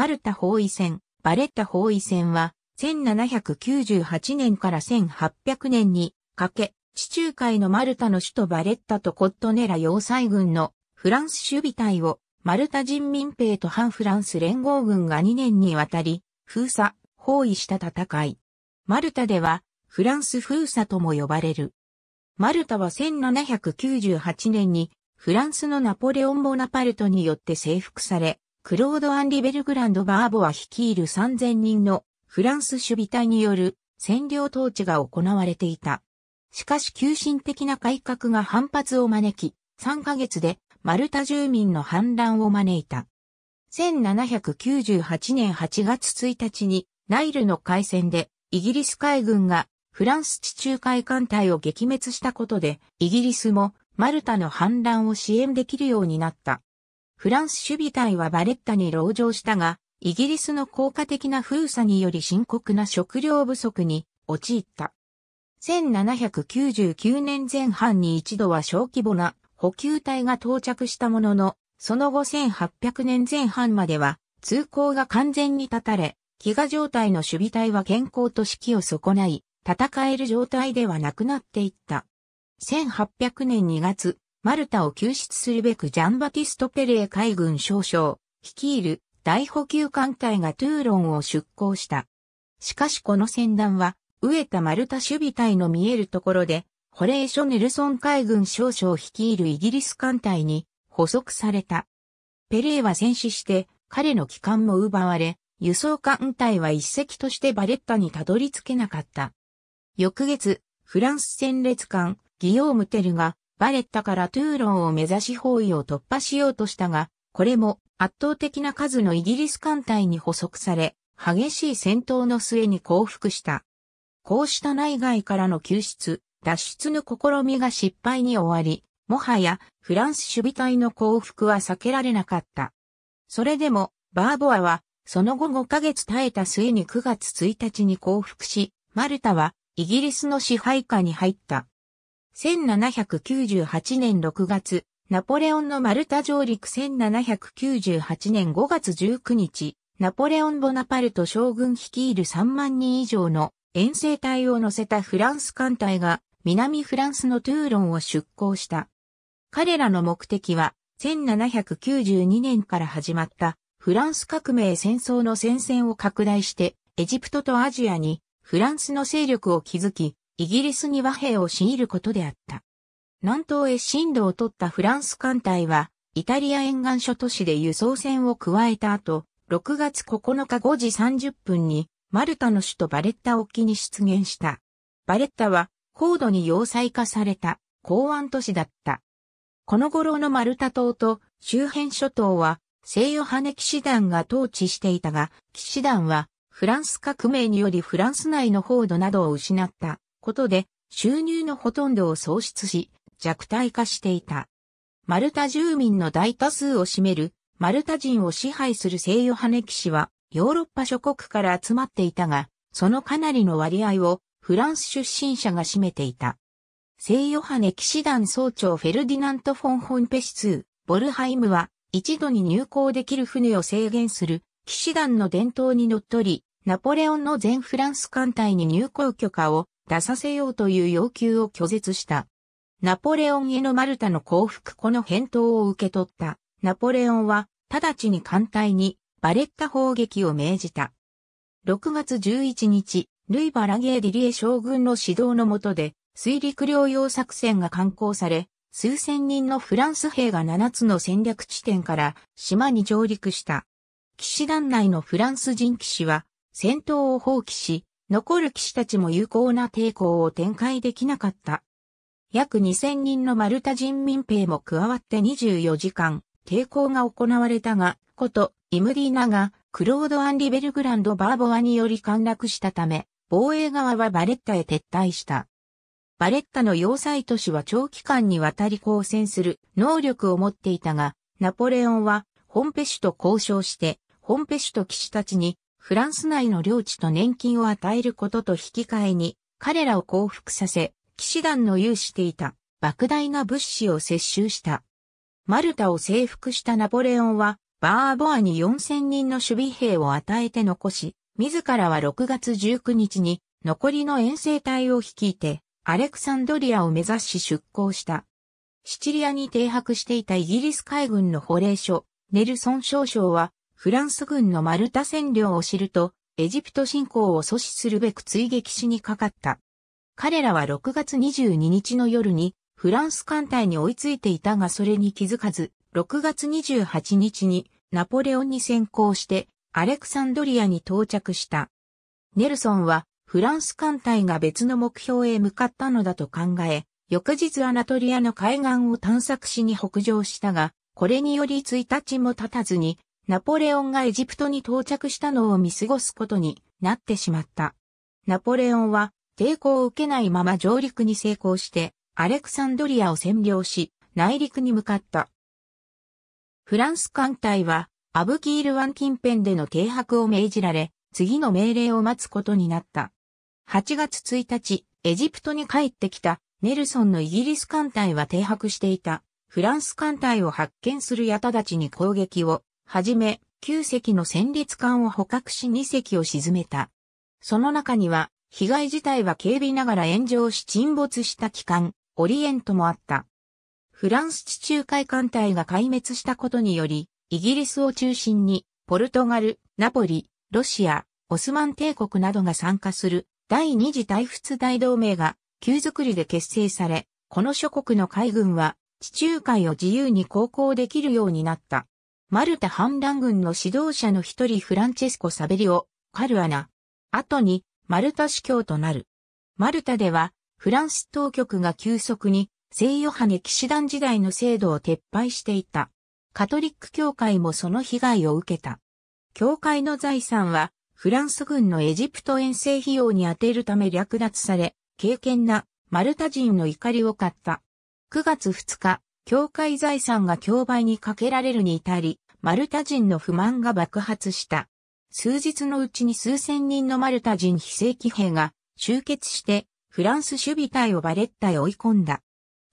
マルタ包囲戦、バレッタ包囲戦は、1798年から1800年にかけ、地中海のマルタの首都バレッタとコットネラ要塞軍のフランス守備隊をマルタ人民兵と反フランス連合軍が2年にわたり封鎖、包囲した戦い。マルタではフランス封鎖とも呼ばれる。マルタは1798年にフランスのナポレオン・ボナパルトによって征服され、クロード・アンリベルグランド・バーボア率いる3000人のフランス守備隊による占領統治が行われていた。しかし急進的な改革が反発を招き、3ヶ月でマルタ住民の反乱を招いた。1798年8月1日にナイルの海戦でイギリス海軍がフランス地中海艦隊を撃滅したことでイギリスもマルタの反乱を支援できるようになった。フランス守備隊はバレッタに籠城したが、イギリスの効果的な封鎖により深刻な食料不足に陥った。1799年前半に一度は小規模な補給隊が到着したものの、その後1800年前半までは通行が完全に断たれ、飢餓状態の守備隊は健康と士気を損ない、戦える状態ではなくなっていった。1800年2月、マルタを救出するべくジャンバティスト・ペレー海軍少将、率いる大補給艦隊がトゥーロンを出港した。しかしこの戦団は、飢えたマルタ守備隊の見えるところで、ホレーショ・ネルソン海軍少将率いるイギリス艦隊に捕捉された。ペレーは戦死して彼の帰還も奪われ、輸送艦隊は一隻としてバレッタにたどり着けなかった。翌月、フランス戦列艦ギヨームテルがバレッタからトゥーロンを目指し包囲を突破しようとしたが、これも圧倒的な数のイギリス艦隊に捕捉され、激しい戦闘の末に降伏した。こうした内外からの救出、脱出の試みが失敗に終わり、もはやフランス守備隊の降伏は避けられなかった。それでも、バーボアは、その後5ヶ月耐えた末に9月1日に降伏し、マルタはイギリスの支配下に入った。1798年6月、ナポレオンのマルタ上陸1798年5月19日、ナポレオン・ボナパルト将軍率いる3万人以上の遠征隊を乗せたフランス艦隊が南フランスのトゥーロンを出港した。彼らの目的は1792年から始まったフランス革命戦争の戦線を拡大してエジプトとアジアにフランスの勢力を築きイギリスに和平を強いることであった。南東へ進路を取ったフランス艦隊は、イタリア沿岸諸都市で輸送船を加えた後、6月9日5時30分に、マルタの首都バレッタ沖に出現した。バレッタは、高度に要塞化された港湾都市だった。この頃のマルタ島と周辺諸島は、西ヨハネ騎士団が統治していたが、騎士団はフランス革命によりフランス内の報道などを失ったことで収入のほとんどを喪失し弱体化していた。マルタ住民の大多数を占めるマルタ人を支配する聖ヨハネ騎士はヨーロッパ諸国から集まっていたが、そのかなりの割合をフランス出身者が占めていた。聖ヨハネ騎士団総長フェルディナント・フォン・ホンペシュ・ツー・ボルハイムは一度に入港できる船を制限する騎士団の伝統にのっとり、ナポレオンの全フランス艦隊に入港許可を出させようという要求を拒絶した。ナポレオンへのマルタの降伏この返答を受け取ったナポレオンは直ちに艦隊にバレッタ砲撃を命じた。6月11日、ルイ・バラゲー・ディリエ将軍の指導の下で水陸両用作戦が敢行され、数千人のフランス兵が7つの戦略地点から島に上陸した。騎士団内のフランス人騎士は戦闘を放棄し、残る騎士たちも有効な抵抗を展開できなかった。約2000人のマルタ人民兵も加わって24時間、抵抗が行われたが、こと、イムディーナが、クロード・アンリベルグランド・バーボアにより陥落したため、防衛側はバレッタへ撤退した。バレッタの要塞都市は長期間にわたり交戦する能力を持っていたが、ナポレオンは、ホンペシュと交渉して、ホンペシュと騎士たちにフランス内の領地と年金を与えることと引き換えに、彼らを降伏させ、騎士団の有していた莫大な物資を接収した。マルタを征服したナポレオンは、バーボアに4000人の守備兵を与えて残し、自らは6月19日に残りの遠征隊を率いて、アレクサンドリアを目指し出港した。シチリアに停泊していたイギリス海軍の法令書、ネルソン少将は、フランス軍のマルタ占領を知ると、エジプト侵攻を阻止するべく追撃しにかかった。彼らは6月22日の夜に、フランス艦隊に追いついていたがそれに気づかず、6月28日にナポレオンに先行してアレクサンドリアに到着した。ネルソンはフランス艦隊が別の目標へ向かったのだと考え、翌日アナトリアの海岸を探索しに北上したが、これにより1日も経たずに、ナポレオンがエジプトに到着したのを見過ごすことになってしまった。ナポレオンは抵抗を受けないまま上陸に成功して、アレクサンドリアを占領し、内陸に向かった。フランス艦隊は、アブキール湾近辺での停泊を命じられ、次の命令を待つことになった。8月1日、エジプトに帰ってきたネルソンのイギリス艦隊は停泊していたフランス艦隊を発見するヤタたちに攻撃を始め、9隻の戦列艦を捕獲し2隻を沈めた。その中には、被害自体は軽微ながら炎上し沈没した機関、オリエントもあった。フランス地中海艦隊が壊滅したことにより、イギリスを中心に、ポルトガル、ナポリ、ロシア、オスマン帝国などが参加する第二次大仏大同盟が旧作りで結成され、この諸国の海軍は地中海を自由に航行できるようになった。マルタ反乱軍の指導者の一人フランチェスコ・サベリオ、カルアナ。後にマルタ司教となる。マルタではフランス当局が急速に聖ヨハネ騎士団時代の制度を撤廃していた。カトリック教会もその被害を受けた。教会の財産はフランス軍のエジプト遠征費用に充てるため略奪され、敬虔なマルタ人の怒りを買った。9月2日、教会財産が競売にかけられるに至り、マルタ人の不満が爆発した。数日のうちに数千人のマルタ人非正規兵が集結してフランス守備隊をバレッタへ追い込んだ。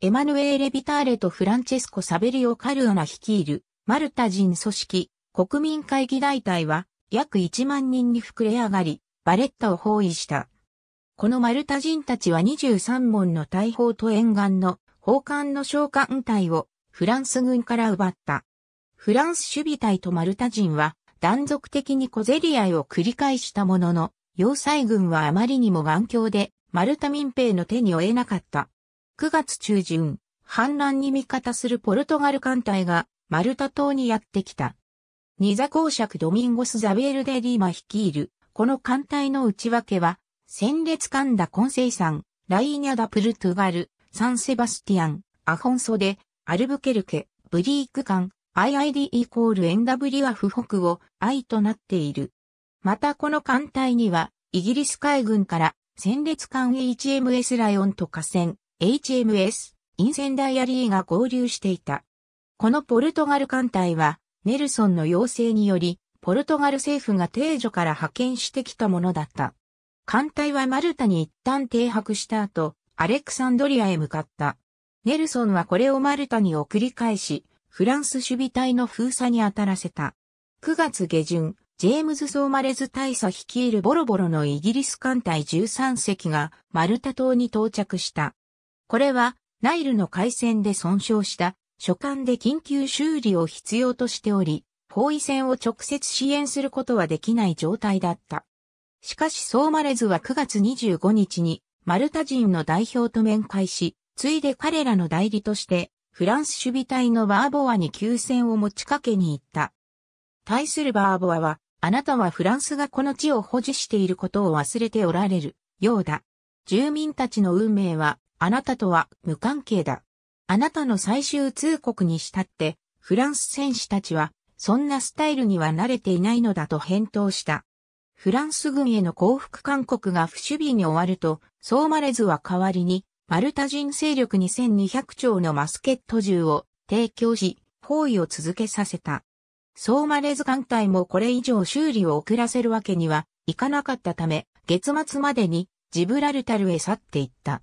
エマヌエーレ・ビターレとフランチェスコ・サベリオ・カルアナ率いるマルタ人組織国民会議大隊は約1万人に膨れ上がり、バレッタを包囲した。このマルタ人たちは23門の大砲と沿岸の砲艦の召喚隊をフランス軍から奪った。フランス守備隊とマルタ人は断続的に小競り合いを繰り返したものの、要塞軍はあまりにも頑強で、マルタ民兵の手に負えなかった。9月中旬、反乱に味方するポルトガル艦隊がマルタ島にやってきた。ニザ公爵ドミンゴス・ザベール・デ・リーマ率いる、この艦隊の内訳は、戦列艦ダ・コンセイサン、ライーニャ・ダ・プルトゥガル、サンセバスティアン、アホンソデ、アルブケルケ、ブリーク艦、IID イコール NWF 北を愛となっている。またこの艦隊には、イギリス海軍から戦列艦 HMS ライオンと河川 HMS インセンダイアリーが合流していた。このポルトガル艦隊は、ネルソンの要請により、ポルトガル政府が定女から派遣してきたものだった。艦隊はマルタに一旦停泊した後、アレクサンドリアへ向かった。ネルソンはこれをマルタに送り返し、フランス守備隊の封鎖に当たらせた。9月下旬、ジェームズ・ソーマレズ大佐率いるボロボロのイギリス艦隊13隻がマルタ島に到着した。これはナイルの海戦で損傷した書簡で緊急修理を必要としており、包囲戦を直接支援することはできない状態だった。しかしソーマレズは9月25日にマルタ人の代表と面会し、ついで彼らの代理としてフランス守備隊のバーボアに休戦を持ちかけに行った。対するバーボアは、あなたはフランスがこの地を保持していることを忘れておられるようだ。住民たちの運命はあなたとは無関係だ。あなたの最終通告にしたって、フランス戦士たちはそんなスタイルには慣れていないのだと返答した。フランス軍への降伏勧告が不守備に終わると、ソーマレズは代わりに、マルタ人勢力に1200丁のマスケット銃を提供し、包囲を続けさせた。ソーマレズ艦隊もこれ以上修理を遅らせるわけにはいかなかったため、月末までにジブラルタルへ去っていった。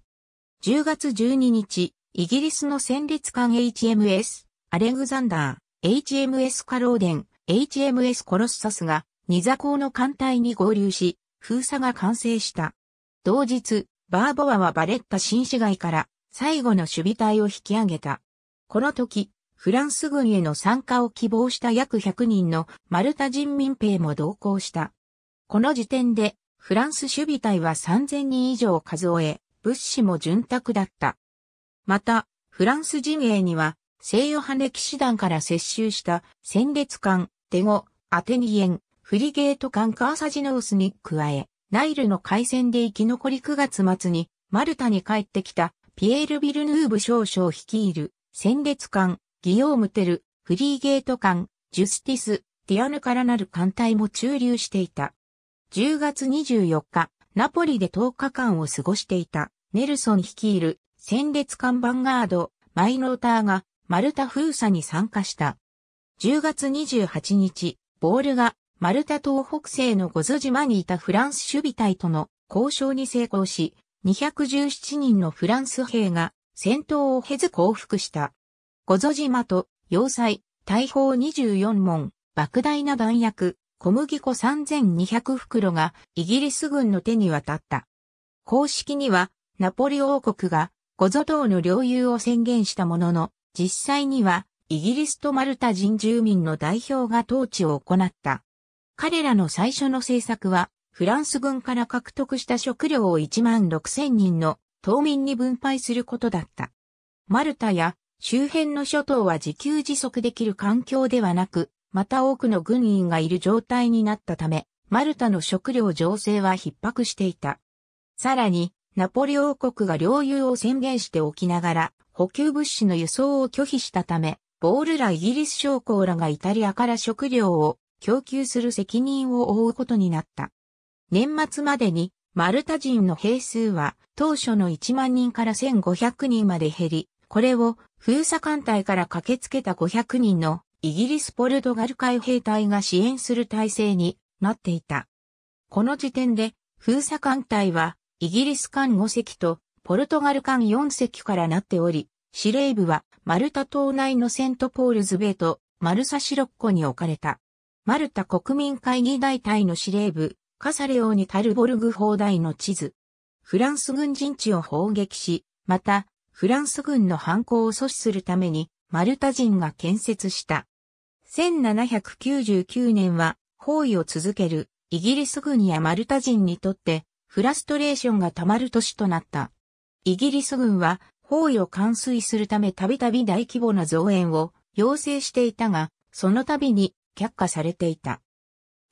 10月12日、イギリスの戦列艦 HMS、アレグザンダー、HMS カローデン、HMS コロッサスがニザ港の艦隊に合流し、封鎖が完成した。同日、バーボアはバレッタ新市街から最後の守備隊を引き上げた。この時、フランス軍への参加を希望した約100人のマルタ人民兵も同行した。この時点で、フランス守備隊は3000人以上数を得、物資も潤沢だった。また、フランス陣営には、聖ヨハネ騎士団から接収した戦列艦、デゴ、アテニエン、フリゲート艦カーサジノースに加え、ナイルの海戦で生き残り9月末にマルタに帰ってきたピエール・ビルヌーブ少将率いる戦列艦、ギヨームテル、フリーゲート艦、ジュスティス、ディアヌからなる艦隊も駐留していた。10月24日、ナポリで10日間を過ごしていたネルソン率いる戦列艦バンガード、マイノーターがマルタ封鎖に参加した。10月28日、ボールがマルタ島北西のゴゾ島にいたフランス守備隊との交渉に成功し、217人のフランス兵が戦闘を経ず降伏した。ゴゾ島と要塞、大砲24門、莫大な弾薬、小麦粉3200袋がイギリス軍の手に渡った。公式にはナポリ王国がゴゾ島の領有を宣言したものの、実際にはイギリスとマルタ人住民の代表が統治を行った。彼らの最初の政策は、フランス軍から獲得した食料を1万6千人の島民に分配することだった。マルタや周辺の諸島は自給自足できる環境ではなく、また多くの軍員がいる状態になったため、マルタの食料情勢は逼迫していた。さらに、ナポリ王国が領有を宣言しておきながら、補給物資の輸送を拒否したため、ボールらイギリス将校らがイタリアから食料を供給する責任を負うことになった。年末までにマルタ人の兵数は当初の1万人から1500人まで減り、これを封鎖艦隊から駆けつけた500人のイギリス・ポルトガル海兵隊が支援する体制になっていた。この時点で封鎖艦隊はイギリス艦5隻とポルトガル艦4隻からなっており、司令部はマルタ島内のセントポールズベイとマルサシロッコに置かれた。マルタ国民会議大隊の司令部、カサレオーニタルボルグ砲台の地図。フランス軍陣地を砲撃し、また、フランス軍の反攻を阻止するために、マルタ人が建設した。1799年は、包囲を続ける、イギリス軍やマルタ人にとって、フラストレーションが溜まる年となった。イギリス軍は、包囲を完遂するためたびたび大規模な増援を要請していたが、その度に却下されていた。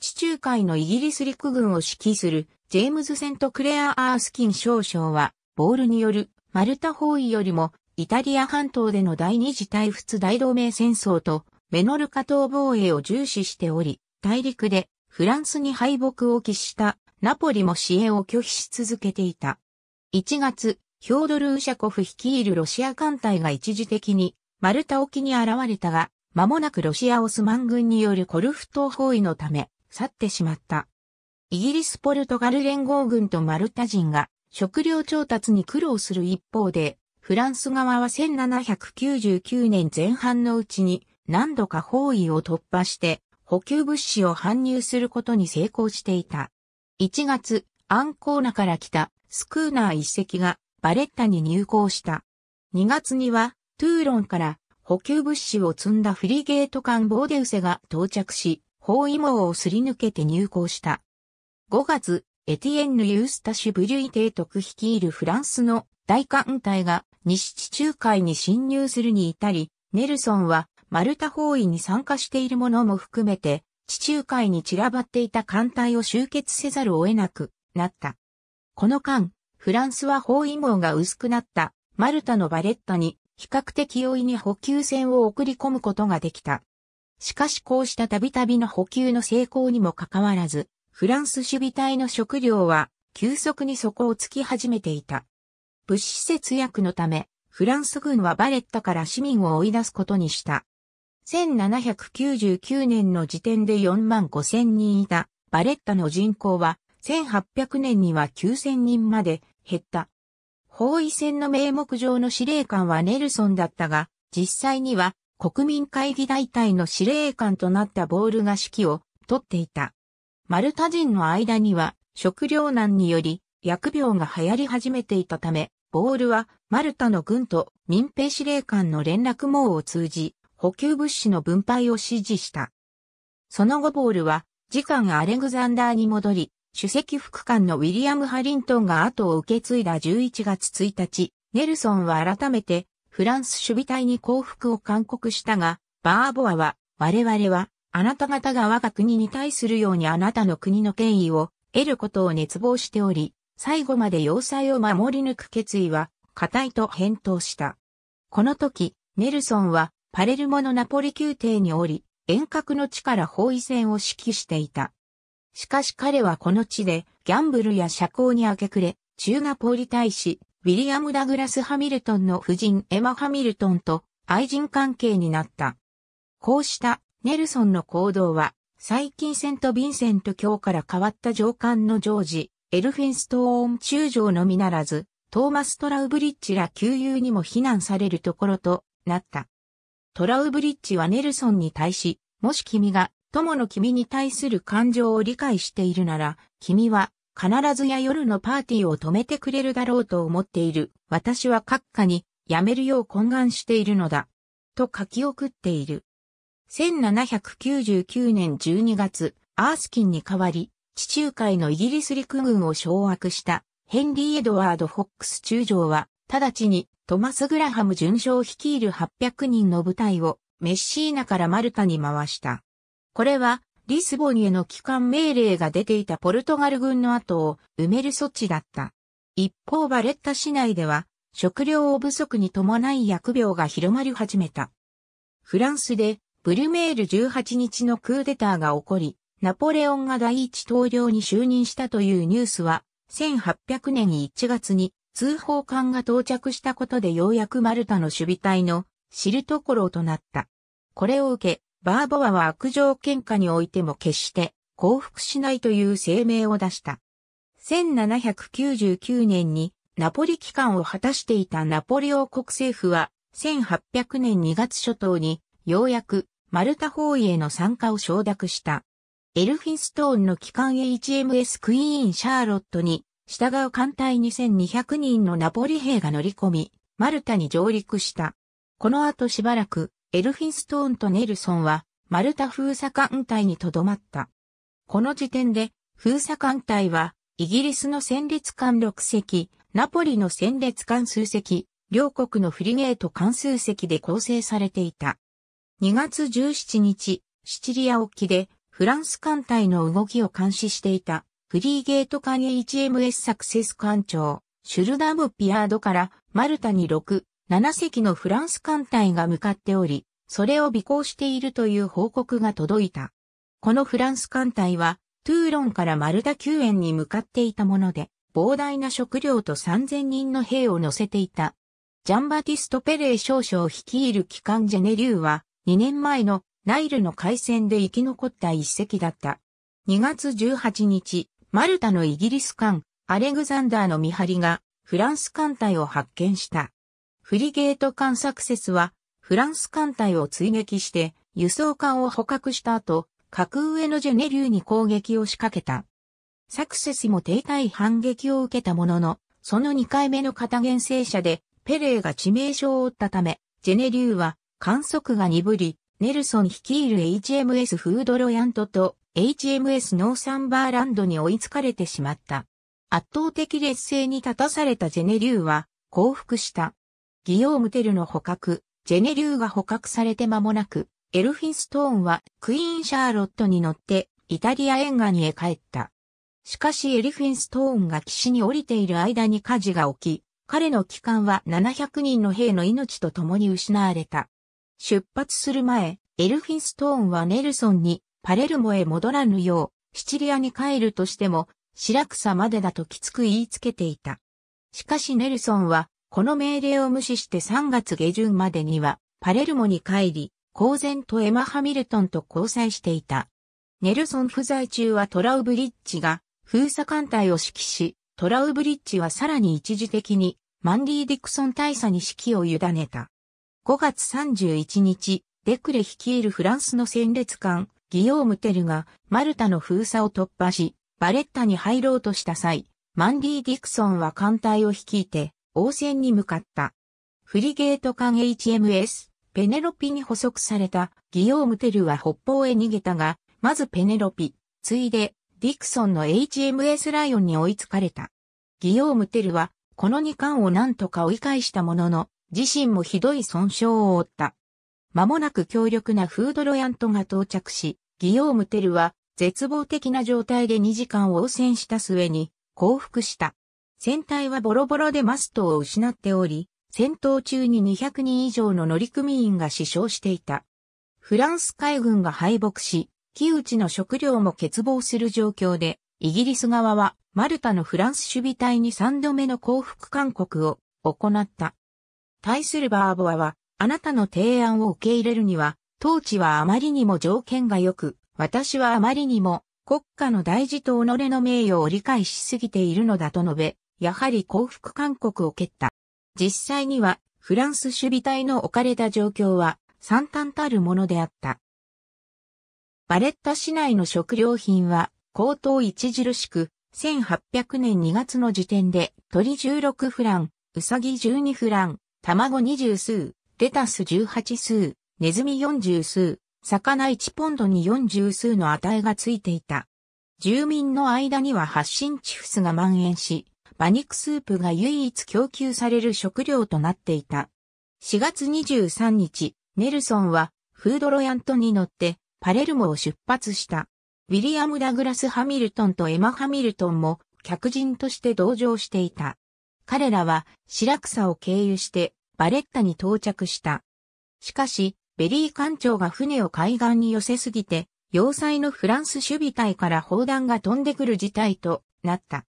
地中海のイギリス陸軍を指揮するジェームズ・セント・クレア・アースキン少将は、ボールによるマルタ包囲よりも、イタリア半島での第二次対仏大同盟戦争とメノルカ島防衛を重視しており、大陸でフランスに敗北を喫したナポリも支援を拒否し続けていた。1月、ヒョードル・ウシャコフ率いるロシア艦隊が一時的にマルタ沖に現れたが、間もなくロシアオスマン軍によるコルフ島包囲のため、去ってしまった。イギリス・ポルトガル連合軍とマルタ人が食料調達に苦労する一方で、フランス側は1799年前半のうちに何度か包囲を突破して補給物資を搬入することに成功していた。1月、アンコーナから来たスクーナー一隻がバレッタに入港した。2月にはトゥーロンから補給物資を積んだフリゲート艦ボーデウセが到着し、包囲網をすり抜けて入港した。5月、エティエンヌ・ユースタシュ・ブリュイ提督率いるフランスの大艦隊が西地中海に侵入するに至り、ネルソンはマルタ包囲に参加している者も含めて、地中海に散らばっていた艦隊を集結せざるを得なくなった。この間、フランスは包囲網が薄くなったマルタのバレッタに比較的容易に補給船を送り込むことができた。しかしこうしたたびたびの補給の成功にもかかわらず、フランス守備隊の食料は急速に底をつき始めていた。物資節約のため、フランス軍はバレッタから市民を追い出すことにした。1799年の時点で4万5千人いたバレッタの人口は1800年には9千人まで減った。包囲戦の名目上の司令官はネルソンだったが、実際には国民会議大隊の司令官となったボールが指揮を取っていた。マルタ人の間には食糧難により疫病が流行り始めていたため、ボールはマルタの軍と民兵司令官の連絡網を通じ、補給物資の分配を指示した。その後ボールは、次官アレグザンダーに戻り、主席副官のウィリアム・ハリントンが後を受け継いだ11月1日、ネルソンは改めてフランス守備隊に降伏を勧告したが、バーボアは、我々は、あなた方が我が国に対するようにあなたの国の権威を得ることを熱望しており、最後まで要塞を守り抜く決意は、固いと返答した。この時、ネルソンは、パレルモのナポリ宮廷におり、遠隔の地から包囲戦を指揮していた。しかし彼はこの地で、ギャンブルや社交に明け暮れ、中ナポリ大使、ウィリアム・ダグラス・ハミルトンの夫人エマ・ハミルトンと愛人関係になった。こうしたネルソンの行動は、最近セント・ヴィンセント教から変わった上官のジョージ、エルフィンストーン中将のみならず、トーマス・トラウブリッジら旧友にも非難されるところとなった。トラウブリッジはネルソンに対し、もし君が友の君に対する感情を理解しているなら、君は必ずや夜のパーティーを止めてくれるだろうと思っている。私は閣下にやめるよう懇願しているのだ。と書き送っている。1799年12月、アースキンに代わり、地中海のイギリス陸軍を掌握したヘンリー・エドワード・フォックス中将は、直ちにトマス・グラハム准将率いる800人の部隊をメッシーナからマルタに回した。これはリスボンへの帰還命令が出ていたポルトガル軍の後を埋める措置だった。一方バレッタ市内では食料を不足に伴い疫病が広まり始めた。フランスでブルメール18日のクーデターが起こり、ナポレオンが第一統領に就任したというニュースは、1800年1月に通報艦が到着したことでようやくマルタの守備隊の知るところとなった。これを受け、バーボアは悪状喧嘩においても決して降伏しないという声明を出した。1799年にナポリ機関を果たしていたナポリ王国政府は1800年2月初頭にようやくマルタ包囲への参加を承諾した。エルフィンストーンの機関 HMS クイーン・シャーロットに従う艦隊2200人のナポリ兵が乗り込み、マルタに上陸した。この後しばらくエルフィンストーンとネルソンは、マルタ封鎖艦隊にとどまった。この時点で、封鎖艦隊は、イギリスの戦列艦6隻、ナポリの戦列艦数隻、両国のフリゲート艦数隻で構成されていた。2月17日、シチリア沖で、フランス艦隊の動きを監視していた、フリーゲート艦 HMS サクセス艦長、シュルダムピアードから、マルタに6、7隻のフランス艦隊が向かっており、それを尾行しているという報告が届いた。このフランス艦隊は、トゥーロンからマルタ救援に向かっていたもので、膨大な食料と3000人の兵を乗せていた。ジャンバティスト・ペレー少将率いる機関ジェネリューは、2年前のナイルの海戦で生き残った一隻だった。2月18日、マルタのイギリス艦、アレグザンダーの見張りが、フランス艦隊を発見した。フリゲート艦サクセスは、フランス艦隊を追撃して、輸送艦を捕獲した後、格上のジェネリューに攻撃を仕掛けた。サクセスも停滞反撃を受けたものの、その2回目の片原制車で、ペレーが致命傷を負ったため、ジェネリューは観測が鈍り、ネルソン率いる HMS フードロヤントと HMS ノーサンバーランドに追いつかれてしまった。圧倒的劣勢に立たされたジェネリューは降伏した。ギヨームテルの捕獲、ジェネリューが捕獲されて間もなく、エルフィンストーンはクイーンシャーロットに乗ってイタリア沿岸へ帰った。しかしエルフィンストーンが岸に降りている間に火事が起き、彼の帰還は700人の兵の命と共に失われた。出発する前、エルフィンストーンはネルソンにパレルモへ戻らぬよう、シチリアに帰るとしても、白草までだときつく言いつけていた。しかしネルソンはこの命令を無視して3月下旬までには、パレルモに帰り、公然とエマ・ハミルトンと交際していた。ネルソン不在中はトラウブリッジが封鎖艦隊を指揮し、トラウブリッジはさらに一時的にマンディ・ディクソン大佐に指揮を委ねた。5月31日、デクレ率いるフランスの戦列艦、ギヨーム・テルがマルタの封鎖を突破し、バレッタに入ろうとした際、マンディ・ディクソンは艦隊を率いて、応戦に向かった。フリゲート艦 HMS、ペネロピに捕捉されたギヨーム・テルは北方へ逃げたが、まずペネロピ、ついで、ディクソンの HMS ライオンに追いつかれた。ギヨーム・テルは、この2艦を何とか追い返したものの、自身もひどい損傷を負った。間もなく強力なフードロヤントが到着し、ギヨーム・テルは絶望的な状態で2時間を応戦した末に降伏した。船体はボロボロでマストを失っており、戦闘中に200人以上の乗組員が死傷していた。フランス海軍が敗北し、木内の食料も欠乏する状況で、イギリス側はマルタのフランス守備隊に3度目の降伏勧告を行った。対するバーボアはあなたの提案を受け入れるには、統治はあまりにも条件が良く、私はあまりにも国家の大事と己の名誉を理解しすぎているのだと述べ、やはり降伏勧告を蹴った。実際には、フランス守備隊の置かれた状況は、惨憺たるものであった。バレッタ市内の食料品は、高騰著しく、1800年2月の時点で、鳥16フラン、ウサギ12フラン、卵20数、レタス18数、ネズミ40数、魚1ポンドに40数の値がついていた。住民の間には発疹チフスが蔓延し、馬肉スープが唯一供給される食料となっていた。4月23日、ネルソンはフードロヤントに乗ってパレルモを出発した。ウィリアム・ダグラス・ハミルトンとエマ・ハミルトンも客人として同乗していた。彼らは白草を経由してバレッタに到着した。しかし、ベリー艦長が船を海岸に寄せすぎて、要塞のフランス守備隊から砲弾が飛んでくる事態となった。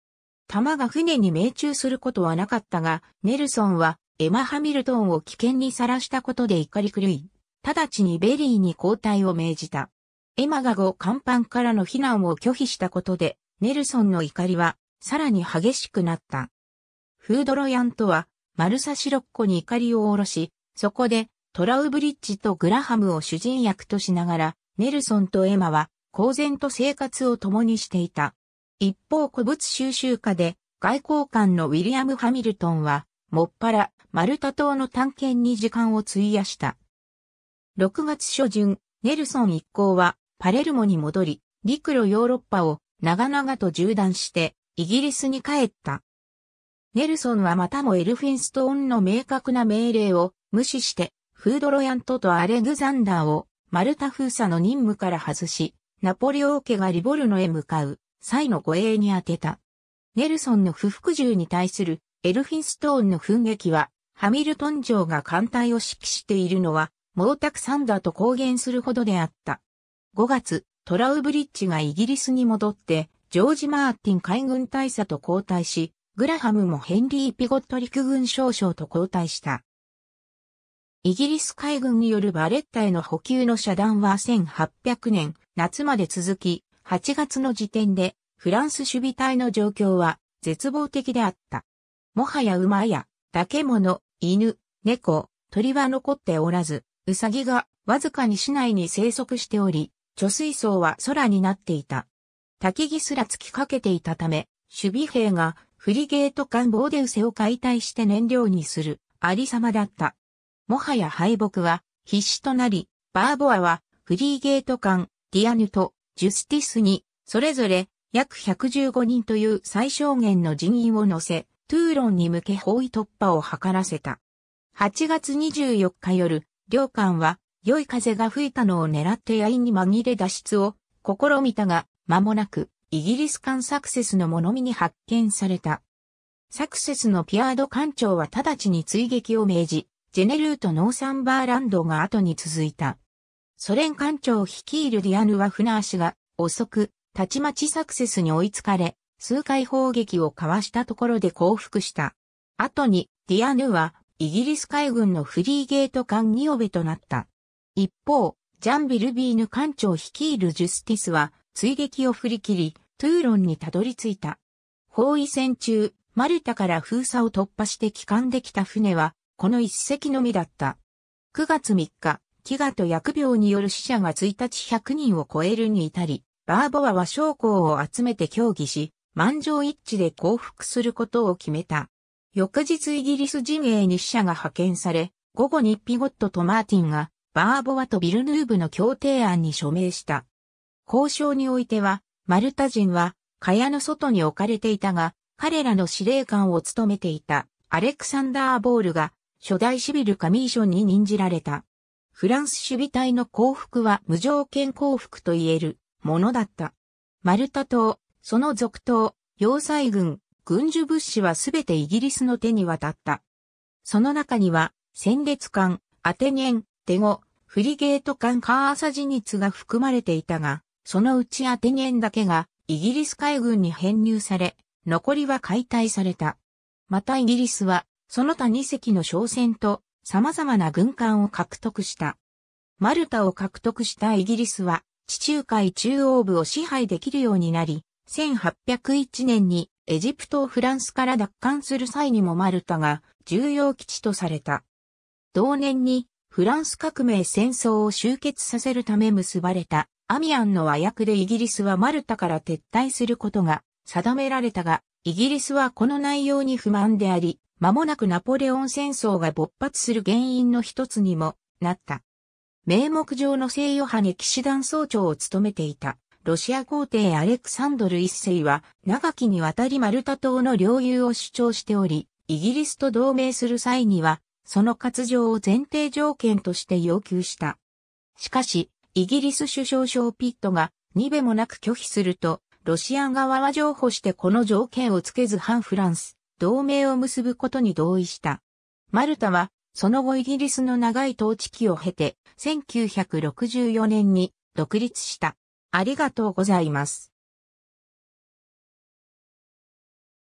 弾が船に命中することはなかったが、ネルソンはエマ・ハミルトンを危険にさらしたことで怒り狂い、直ちにベリーに交代を命じた。エマが後甲板からの避難を拒否したことで、ネルソンの怒りはさらに激しくなった。フードロヤントはマルサシロッコに錨を下ろし、そこでトラウブリッジとグラハムを主人役としながら、ネルソンとエマは公然と生活を共にしていた。一方古物収集家で外交官のウィリアム・ハミルトンは、もっぱらマルタ島の探検に時間を費やした。6月初旬、ネルソン一行はパレルモに戻り、陸路ヨーロッパを長々と縦断してイギリスに帰った。ネルソンはまたもエルフィンストーンの明確な命令を無視して、フードロヤントとアレグザンダーをマルタ封鎖の任務から外し、ナポレオ家がリボルノへ向かう際の護衛に当てた。ネルソンの不服従に対するエルフィンストーンの奮撃は、ハミルトン城が艦隊を指揮しているのは、毛沢山だと公言するほどであった。5月、トラウブリッジがイギリスに戻って、ジョージ・マーティン海軍大佐と交代し、グラハムもヘンリー・ピゴット陸軍少将と交代した。イギリス海軍によるバレッタへの補給の遮断は1800年夏まで続き、8月の時点でフランス守備隊の状況は絶望的であった。もはや馬や、化け物、犬、猫、鳥は残っておらず、ウサギがわずかに市内に生息しており、貯水槽は空になっていた。焚き木すら突きかけていたため、守備兵がフリゲート艦ボーデウセを解体して燃料にするありさまだった。もはや敗北は必死となり、バーボアはフリーゲート艦ディアヌとジュスティスにそれぞれ約115人という最小限の人員を乗せ、トゥーロンに向け包囲突破を図らせた。8月24日夜、両艦は良い風が吹いたのを狙って野に紛れ脱出を試みたが、間もなくイギリス艦サクセスの物見に発見された。サクセスのピアード艦長は直ちに追撃を命じ、ジェネルート・ノーサンバーランドが後に続いた。ソレン艦長を率いるディアヌは船足が遅く、たちまちサクセスに追いつかれ、数回砲撃を交わしたところで降伏した。後に、ディアヌは、イギリス海軍のフリーゲート艦ニオベとなった。一方、ジャン・ビルビーヌ艦長率いるジュスティスは、追撃を振り切り、トゥーロンにたどり着いた。包囲戦中、マルタから封鎖を突破して帰還できた船は、この一隻のみだった。9月3日、飢餓と疫病による死者が1日100人を超えるに至り、バーボアは将校を集めて協議し、満場一致で降伏することを決めた。翌日イギリス陣営に死者が派遣され、午後にピゴットとマーティンが、バーボアとビルヌーブの協定案に署名した。交渉においては、マルタ人は、蚊帳の外に置かれていたが、彼らの司令官を務めていた、アレクサンダー・ボールが、初代シビルカミーションに任じられた。フランス守備隊の降伏は無条件降伏と言えるものだった。マルタ島、その続島、要塞軍、軍需物資はすべてイギリスの手に渡った。その中には、戦列艦、アテニェン、テゴ、フリゲート艦カーサジニツが含まれていたが、そのうちアテニェンだけがイギリス海軍に編入され、残りは解体された。またイギリスは、その他2隻の商船と様々な軍艦を獲得した。マルタを獲得したイギリスは、地中海中央部を支配できるようになり、1801年にエジプトをフランスから奪還する際にもマルタが重要基地とされた。同年にフランス革命戦争を終結させるため結ばれたアミアンの和訳でイギリスはマルタから撤退することが定められたが、イギリスはこの内容に不満であり、間もなくナポレオン戦争が勃発する原因の一つにもなった。名目上の西洋派に騎士団総長を務めていた、ロシア皇帝アレクサンドル一世は、長きにわたりマルタ島の領有を主張しており、イギリスと同盟する際には、その活情を前提条件として要求した。しかし、イギリス首相ショーピットが、にべもなく拒否すると、ロシア側は譲歩してこの条件をつけず反フランス、同盟を結ぶことに同意した。マルタは、その後イギリスの長い統治期を経て、1964年に独立した。ありがとうございます。